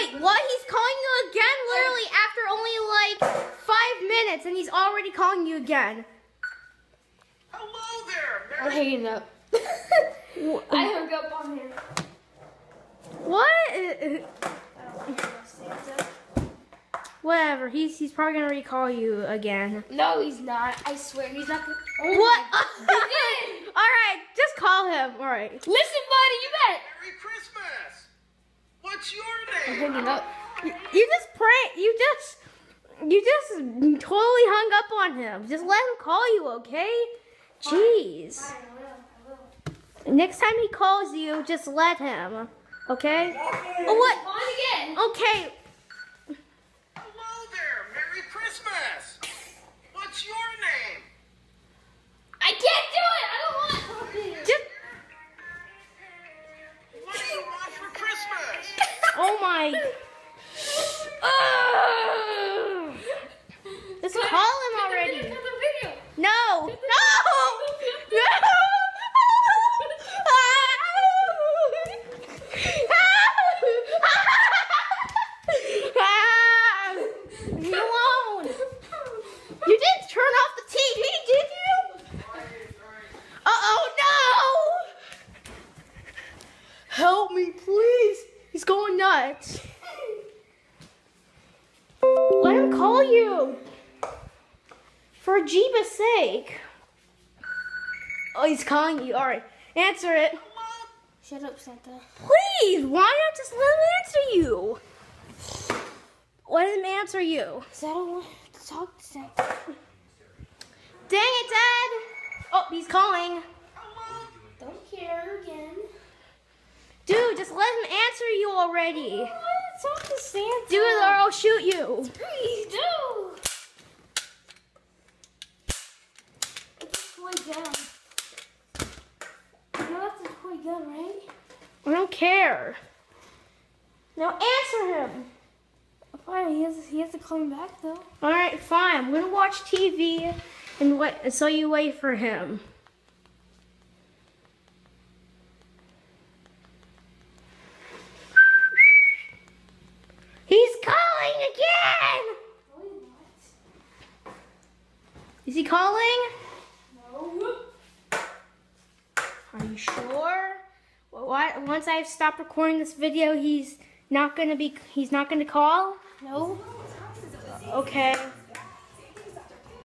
Wait, what? He's calling you again literally after only like five minutes and he's already calling you again. Hello there, I'm hanging up. I hung up on him. What? Whatever. He's he's probably gonna recall you again. No, he's not. I swear, he's not. Gonna... Oh What? my- He did. All right, just call him. All right. Listen, buddy, you bet. Merry Christmas. What's your I'm name? hanging up. You you just prank. You just you just totally hung up on him. Just let him call you, okay? Jeez. Next time he calls you, just let him. Okay? Oh, what? On again. Okay. Oh my. Ugh. Just call him already. Cut the video. No. No. No. You won't. You didn't turn off the TV, did you? Uh oh, no! Help me, please. He's Let him call you. For Jeebus' sake. Oh, he's calling you. All right, answer it. Shut up, Santa. Please, why not just let him answer you? Let him answer you. Cause I don't want to talk to Santa. Dang it, Dad. Oh, he's calling. Don't care again. Dude, just let him answer you already. I want to talk to Santa. Do it or I'll shoot you. Please do. It's a toy gun. You know that's a toy gun, right? I don't care. Now answer him. Fine, he has, he has to call me back though. All right, fine. I'm gonna watch TV and wait. So you wait for him. He's calling again. No, he's not. Is he calling? No. Are you sure? Well, why, once I've stopped recording this video, he's not gonna be. He's not gonna call. No. Okay.